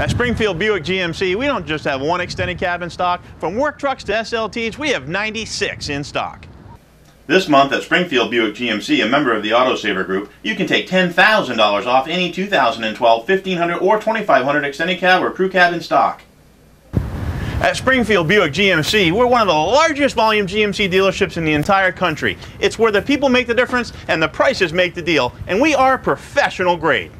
At Springfield Buick GMC, we don't just have one extended cab in stock. From work trucks to SLTs, we have 96 in stock. This month at Springfield Buick GMC, a member of the Autosaver Group, you can take $10,000 off any 2012, 1500 or 2500 extended cab or crew cab in stock. At Springfield Buick GMC, we're one of the largest volume GMC dealerships in the entire country. It's where the people make the difference and the prices make the deal, and we are professional grade.